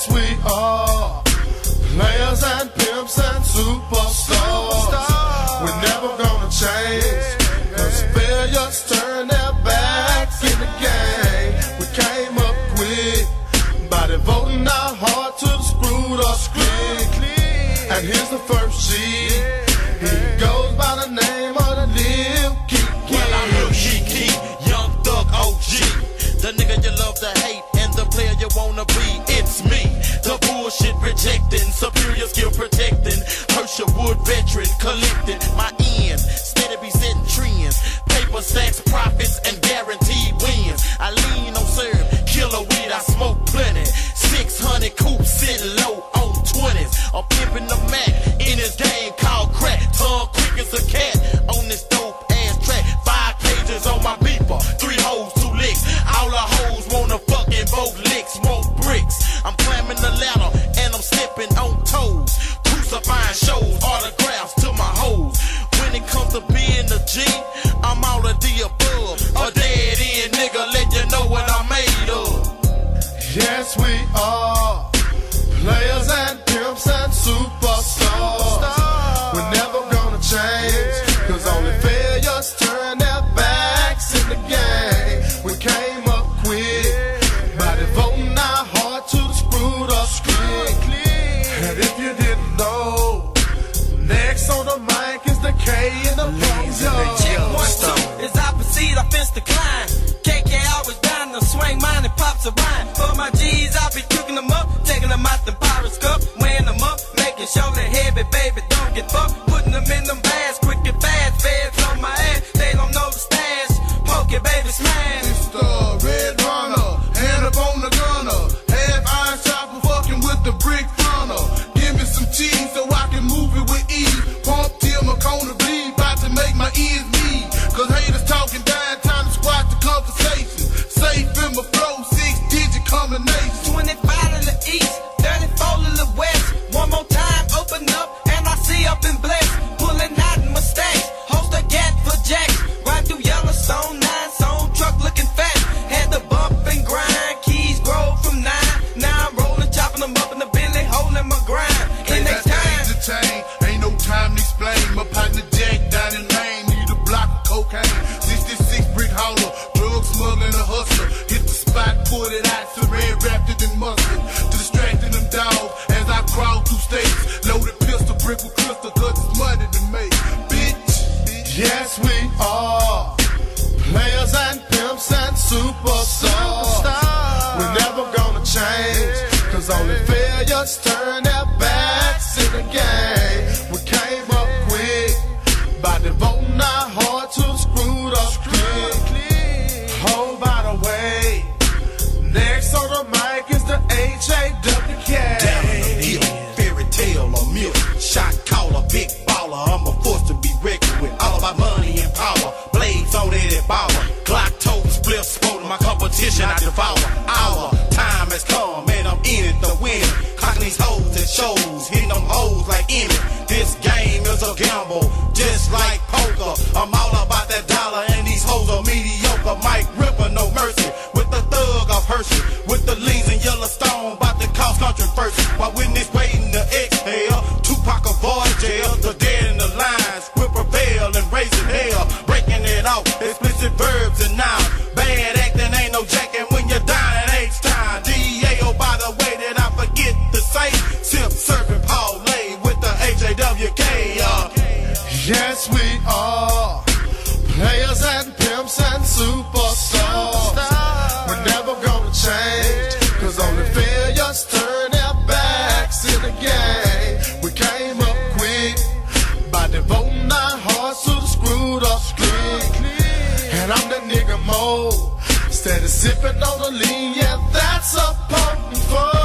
Yes, we are players and pimps and superstars. We're never gonna change. Cause failures turn their backs in the game. We came up quick by devoting our heart to the screwed up click. And here's the first G. He goes by the name of the Lil Keke. Well, I'm Lil Keke, young thug OG. The nigga you love to hate and the player you wanna be. It's me, bullshit rejecting, superior skill protecting. Herschelwood veteran, collecting my ends. Steady be setting trends. Paper stacks, profits, and guaranteed wins. I lean on serve, killer weed, I smoke plenty. 600 coops sitting low on 20s. I'm pimping the Mac G, I'm all of the above. A dead end nigga, let you know what I'm made of. Yes, we are players and pimps and superstars. We're never gonna change, cause only failures turn their backs in the game. We came up quick by devoting our heart to the screwed up click. And if you didn't know, next on the mic K in the Check one, two, as I proceed, I fence the climb. KK always down to swing mine and pops a rhyme. For my G's, I be cooking them up, taking them out the pirate's cup, weighing them up, making sure they heavy, baby, don't get fucked. Putting them in them bags, quick and fast, it out, red wrapped it in mustard. Distracting them dogs as I through states. Loaded pistol, brick with crystal, cause it's money to make. Bitch, yes we are. Players and pimps and superstars. We're never gonna change. Cause only failures turn their backs in the game. The H-A-W-K. Hill, fairy tale or milk. Shot caller, big baller. I'm a force to be reckoned with. All about money and power. Blades on it, power. Glock toes, flip, sport. My competition I devour. Our time has come, and I'm in it to win. Clocking these hoes and shows, hitting them hoes like Emmy. This game is a gamble, just like poker. I'm all about that dollar, and these hoes are mediocre. Mike Ripper, no mercy. And superstars. We're never gonna change, cause only failures turn their backs in the game. We came up quick by devoting our hearts to the screwed up click. And I'm the nigga Moe, steady sipping on the lean, yeah, that's a potent fun.